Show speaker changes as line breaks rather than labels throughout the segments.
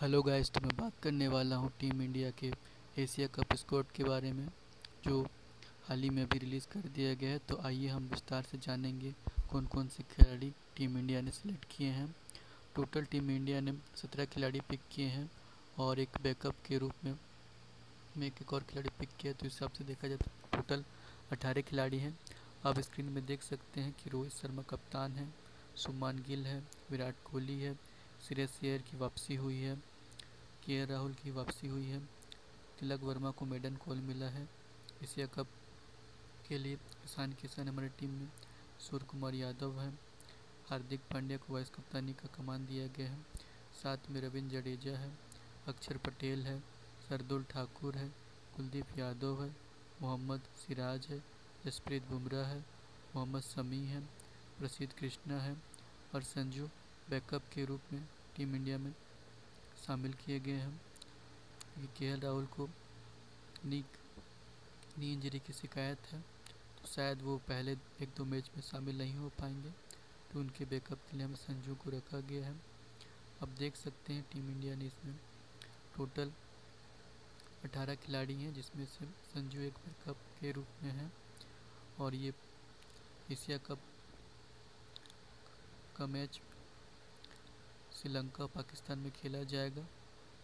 Hello guys तो मैं बात करने वाला हूँ टीम इंडिया के एशिया कप स्क्वाड के बारे में जो हाल ही में अभी रिलीज़ कर दिया गया है। तो आइए हम विस्तार से जानेंगे कौन कौन से खिलाड़ी टीम इंडिया ने सेलेक्ट किए हैं। टोटल टीम इंडिया ने सत्रह खिलाड़ी पिक किए हैं और एक बैकअप के रूप में में एक, और खिलाड़ी पिक किया तो इस हिसाब से देखा जाए तो टोटल अठारह खिलाड़ी हैं। आप स्क्रीन में देख सकते हैं कि रोहित शर्मा कप्तान है सुमान गिल है विराट कोहली है श्रेयस अय्यर की वापसी हुई है। के राहुल की वापसी हुई है। तिलक वर्मा को मेडन कॉल मिला है। एशिया कप के लिए ईशान किशन हमारी टीम में सूर्य कुमार यादव है। हार्दिक पांड्या को वाइस कप्तानी का कमान दिया गया है। साथ में रविंद्र जडेजा है। अक्षर पटेल है। सरदुल ठाकुर है। कुलदीप यादव है। मोहम्मद सिराज है। जसप्रीत बुमराह है। मोहम्मद समी है। प्रसिद्ध कृष्णा है। और संजू बैकअप के रूप में टीम इंडिया में शामिल किए गए हैं। कि के राहुल को नी नी इंजरी की शिकायत है। तो शायद वो पहले एक दो मैच में शामिल नहीं हो पाएँगे। तो उनके बैकअप के लिए हमें संजू को रखा गया है। अब देख सकते हैं टीम इंडिया ने इसमें टोटल 18 खिलाड़ी हैं, जिसमें से संजू एक बैकअप के रूप में है। और ये एशिया कप का मैच श्रीलंका पाकिस्तान में खेला जाएगा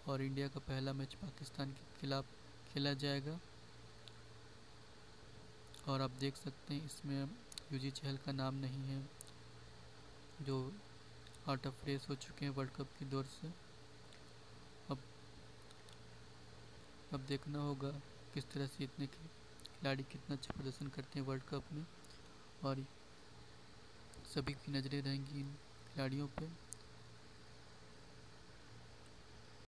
और इंडिया का पहला मैच पाकिस्तान के खिलाफ खेला जाएगा। और आप देख सकते हैं, इसमें यूजी चहल का नाम नहीं है, जो आउट ऑफ़ रेस हो चुके हैं वर्ल्ड कप की दौर से। अब अब देखना होगा किस तरह से इतने खिलाड़ी कितना अच्छा प्रदर्शन करते हैं वर्ल्ड कप में। और सभी की नज़रें रहेंगी इन खिलाड़ियों पर